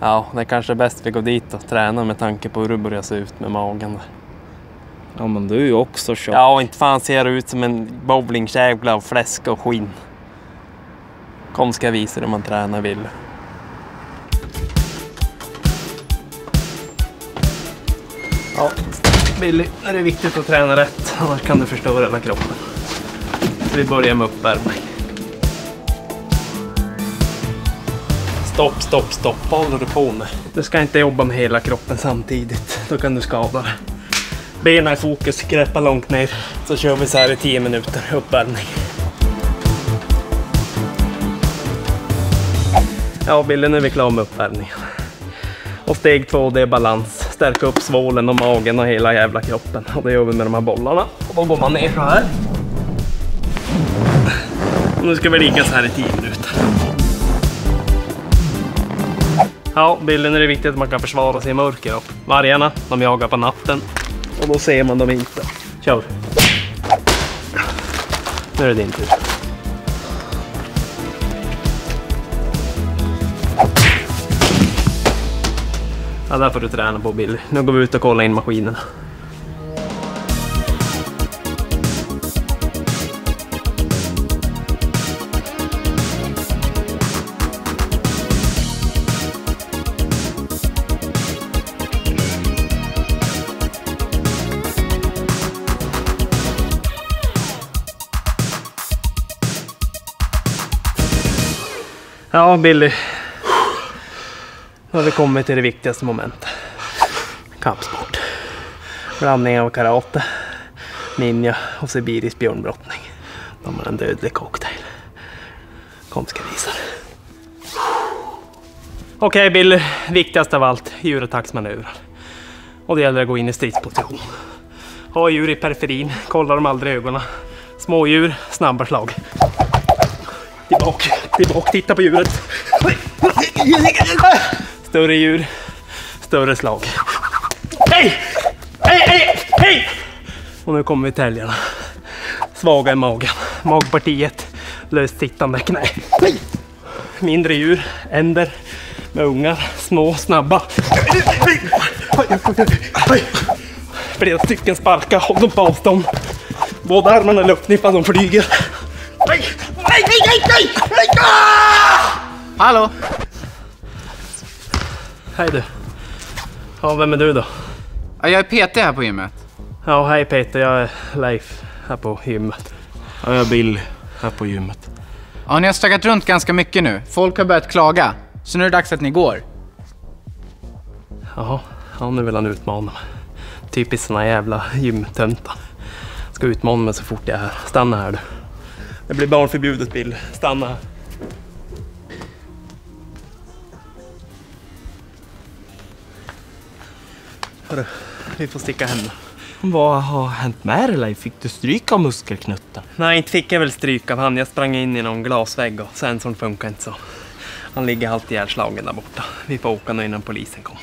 Ja, det är kanske bäst vi går dit och tränar med tanke på hur det börjar se ut med magen. Ja men du är ju också tjock. Ja, och inte fan ser ut som en bowlingkägla av fläsk och skinn. Kom ska jag visa dig hur man tränar Wille. Ja, Billy, det är viktigt att träna rätt, annars kan du förstöra hela kroppen. Så vi börjar med uppvärmning. Stopp, stopp, stopp. Vad håller du på med? Du ska inte jobba med hela kroppen samtidigt. Då kan du skada dig. Benen i fokus, greppa långt ner. Så kör vi så här i 10 minuter, uppvärmning. Ja, Billy, nu är vi klara med uppvärmningen. Och steg två, det är balans. Stärka upp svålen och magen och hela jävla kroppen. Och det gör vi med de här bollarna. Och då går man ner så här. Och nu ska vi ligga så här i 10 minuter. Ja, Billy, nu är det viktigt att man kan försvara sig i mörker. Vargarna, de jagar på natten. Och då ser man dem inte. Kör! Nu är det din tur. Ja, där får du träna på Billy. Nu går vi ut och kollar in maskinerna. Ja, Billy. Nu har vi kommit till det viktigaste momentet. Kampsport. Blandning av karate, ninja och sibirisk björnbrottning. De har en dödlig cocktail. Kom ska jag visa dig. Okej Billy, viktigast av allt, djurattacksmanövrar. Och det gäller att gå in i stridsposition. Ha djur i periferin, kolla dem aldrig i ögonen. Smådjur, snabba slag. Tillbaka, tillbaka, titta på djuret. Större djur, större slag. Hej! Hej, hej, hej! Och nu kommer vi till älgarna. Svaga i magen, magpartiet, löst sittande knä. Mindre djur, änder med ungar, små, snabba. Flera stycken sparkar, håll dem på avstånd. Båda armarna i luften ifall de flyger. Hallå? Hej du. Ja, vem är du då? Ja, jag är PT här på gymmet. Ja, hej Peter, jag är Leif här på gymmet. Ja, jag är Bill här på gymmet. Ja, ni har stökat runt ganska mycket nu. Folk har börjat klaga. Så nu är det dags att ni går. Jaha, ja, nu vill han utmana mig. Typiskt såna jävla gymtöntar. Ska utmana mig så fort jag är här. Stanna här du. Det blir barnförbjudet Bill. Stanna här. Hörru, vi får sticka hem. Vad har hänt med dig Leif? Fick du stryk av muskelknutten? Nej, inte fick jag väl stryk av han. Jag sprang in i någon glasvägg och sensorn funkar inte så. Han ligger halvt ihjälslagen där borta. Vi får åka nu innan polisen kommer.